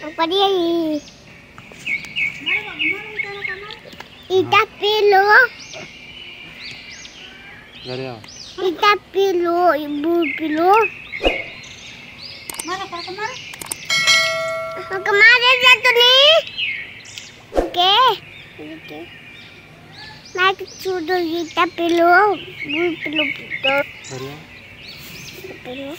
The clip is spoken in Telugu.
ఒకటి ఇట పిల్లు ఇట పిల్లు బూపిలు ఒక మాదే చదువుని ఓకే. ఓకే. నాకు చూడు ఇట పిల్లు బూపిలు గడియా పిల్లు